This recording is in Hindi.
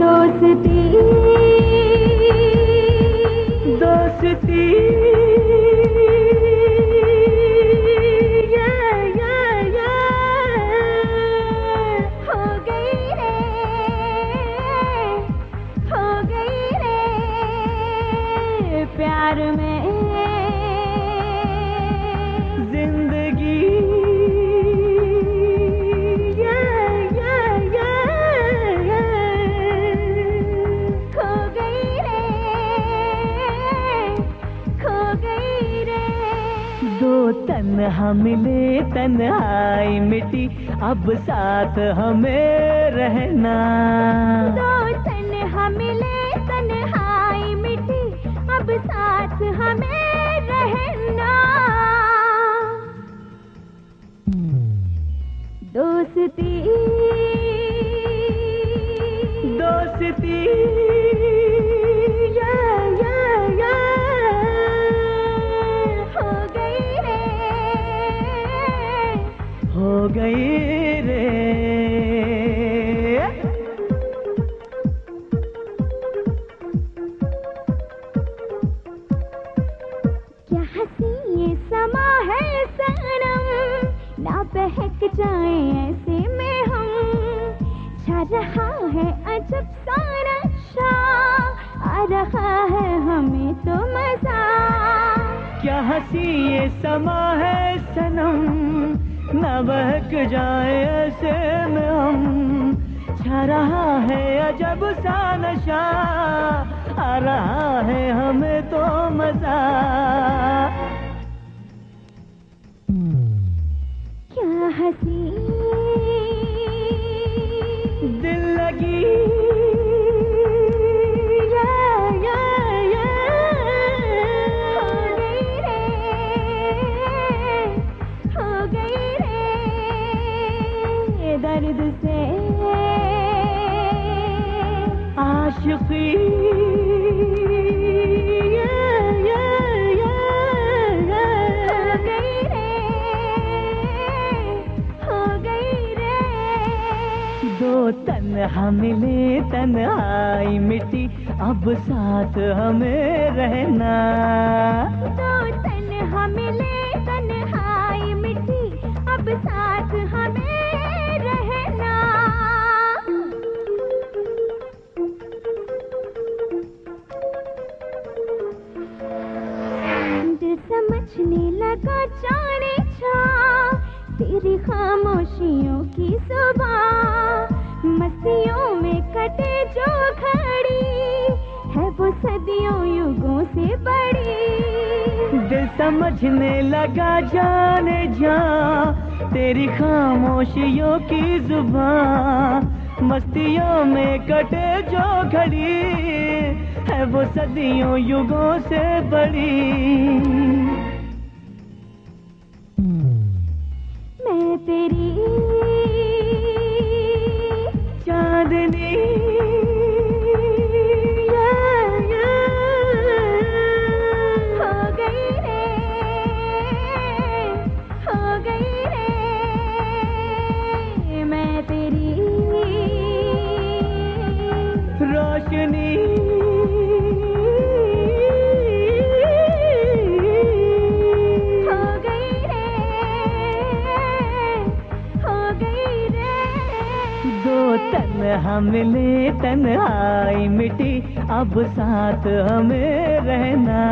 दोस्ती। दोस्ती। हो गई हो गई प्यार में तन्हा मिले तन्हाई मिटी। अब साथ हमें रहना। दो तन्हा मिले तन्हाई मिटी। अब साथ हमें रहना। दोस्ती। दोस्ती। हो गई रे। क्या हँसी ये समा है सनम? ना बहक जाए ऐसे में हम। छा रहा है अजब सा नशा आ रहा है हमें तो मज़ा। क्या हँसी ये समा है सनम? न बहक जाए ऐसे में हम। छा रहा है अजब सा नशा, आ रहा है हमें तो मज़ा। दर्द से आशिकी। या, या, या, या। हो गई रे। हो गई रे दो तन्हा मिले तन्हाई मिटी। अब साथ हमें रहना। दो तन्हा मिले तन्हाई मिट्टी अब साथ हमें समझने लगा जाने छा तेरी खामोशियों की सुबह, मस्तियों में कटे जो घड़ी, है वो सदियों युगों से बड़ी। दिल समझने लगा जाने जा। तेरी खामोशियों की ज़ुबान मस्तियों में कटे जो घड़ी, है वो सदियों युगों से बड़ी। दो ले तन आई मिटी अब साथ हमें रहना।